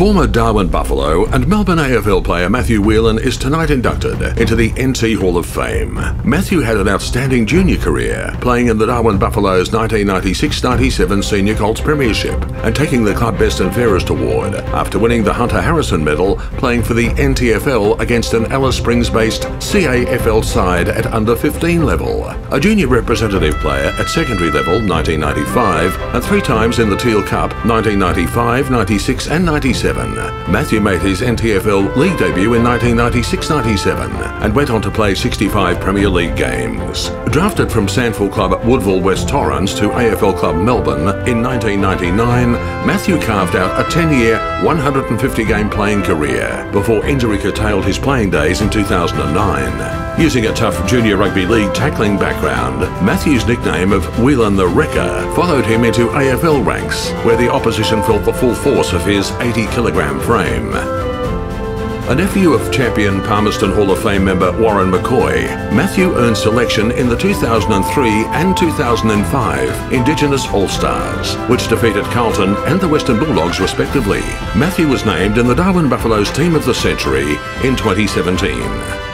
Former Darwin Buffalo and Melbourne AFL player Matthew Whelan is tonight inducted into the NT Hall of Fame. Matthew had an outstanding junior career, playing in the Darwin Buffaloes 1996-97 Senior Colts Premiership and taking the Club Best and Fairest Award after winning the Hunter Harrison Medal playing for the NTFL against an Alice Springs-based CAFL side at under 15 level. A junior representative player at secondary level 1995 and three times in the Teal Cup 1995, 96 and 97. Matthew made his NTFL league debut in 1996-97 and went on to play 65 Premier League games. Drafted from SANFL club Woodville West Torrens to AFL club Melbourne in 1999, Matthew carved out a 10-year, 150-game playing career before injury curtailed his playing days in 2009. Using a tough junior rugby league tackling background, Matthew's nickname of Whelan the Wrecker followed him into AFL ranks, where the opposition felt the full force of his 80 kilogram frame. A nephew of champion Palmerston Hall of Fame member Warren McCoy, Matthew earned selection in the 2003 and 2005 Indigenous All-Stars, which defeated Carlton and the Western Bulldogs respectively. Matthew was named in the Darwin Buffaloes Team of the Century in 2017.